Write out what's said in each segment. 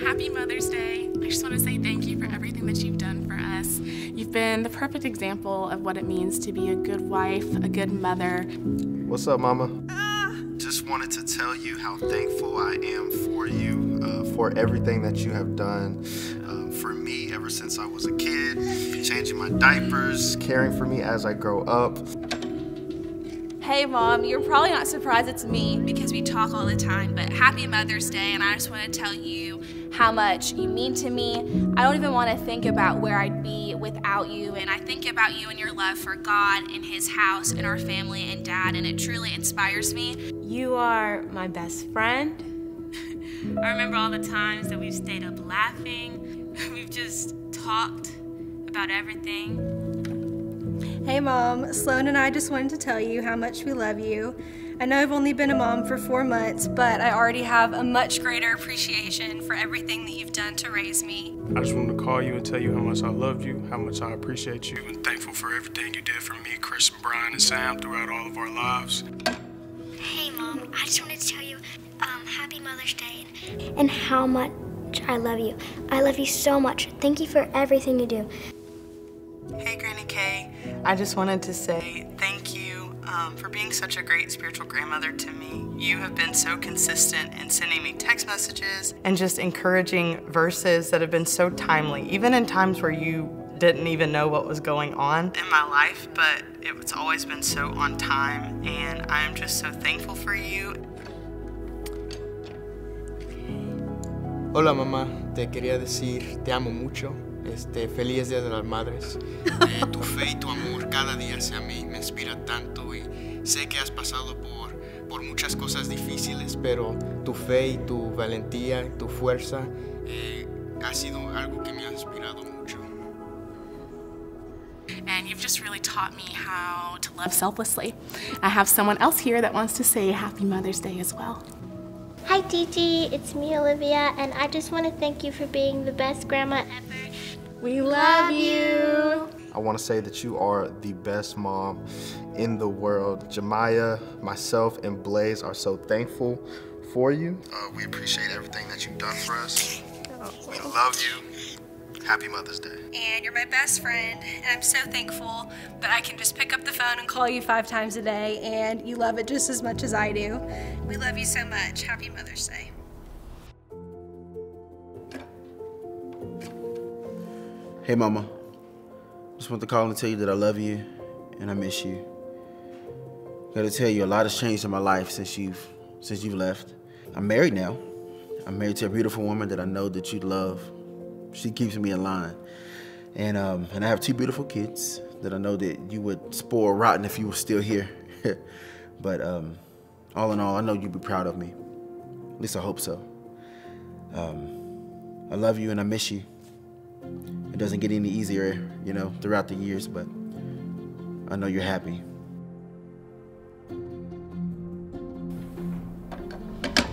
Mother's Day. I just want to say thank you for everything that you've done for us. You've been the perfect example of what it means to be a good wife, a good mother. What's up, Mama? Just wanted to tell you how thankful I am for you, uh, for everything that you have done um, for me ever since I was a kid, changing my diapers, caring for me as I grow up. Hey mom, you're probably not surprised it's me because we talk all the time, but happy Mother's Day and I just want to tell you how much you mean to me. I don't even want to think about where I'd be without you and I think about you and your love for God and his house and our family and dad and it truly inspires me. You are my best friend. I remember all the times that we've stayed up laughing. We've just talked about everything. Hey Mom, Sloan and I just wanted to tell you how much we love you. I know I've only been a mom for four months, but I already have a much greater appreciation for everything that you've done to raise me. I just wanted to call you and tell you how much I love you, how much I appreciate you, and thankful for everything you did for me, Chris, and Brian, and Sam throughout all of our lives. Hey Mom, I just wanted to tell you um, Happy Mother's Day and how much I love you. I love you so much. Thank you for everything you do. Hey, Granny Kay. I just wanted to say thank you um, for being such a great spiritual grandmother to me. You have been so consistent in sending me text messages and just encouraging verses that have been so timely, even in times where you didn't even know what was going on in my life, but it's always been so on time, and I'm just so thankful for you. Hola mamá, te quería decir, te amo mucho. Este, feliz Día de las Madres. Eh, tu fe y tu amor cada día hacia mí me inspira tanto y sé que has pasado por, por muchas cosas difíciles, pero tu fe y tu valentía y tu fuerza eh, ha sido algo que me ha inspirado mucho. And you've just really taught me how to love selflessly. I have someone else here that wants to say Happy Mother's Day as well. Hi Gigi, it's me Olivia, and I just want to thank you for being the best grandma ever. We love you. I want to say that you are the best mom in the world. Jemiah, myself, and Blaze are so thankful for you. Uh, we appreciate everything that you've done for us. We love you. Happy Mother's Day. And you're my best friend, and I'm so thankful that I can just pick up the phone and call you five times a day, and you love it just as much as I do. We love you so much. Happy Mother's Day. Hey, Mama. Just want to call and tell you that I love you and I miss you. Gotta tell you, a lot has changed in my life since you've since you've left. I'm married now. I'm married to a beautiful woman that I know that you love. She keeps me in line. And um, and I have two beautiful kids that I know that you would spoil rotten if you were still here. but um, all in all, I know you'd be proud of me. At least I hope so. Um, I love you and I miss you. It doesn't get any easier, you know, throughout the years, but I know you're happy.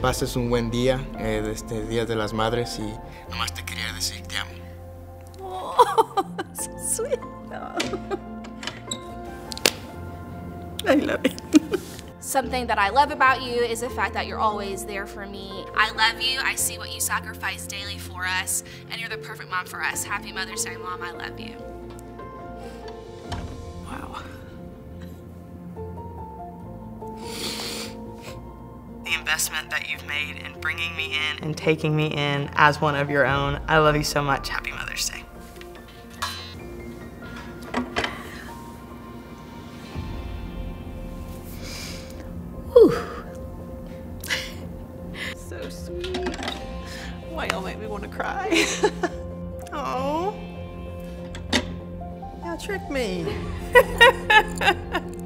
Pases un buen día, eh, de este Día de las Madres, y nomás te quería decir te amo. Oh, so sweet. I love it. Something that I love about you is the fact that you're always there for me. I love you. I see what you sacrifice daily for us, and you're the perfect mom for us. Happy Mother's Day, Mom. I love you. Wow. The investment that you've made in bringing me in and taking me in as one of your own. I love you so much. Happy Mother's Day. So sweet. Why y'all make me want to cry? oh. Y'all tricked me.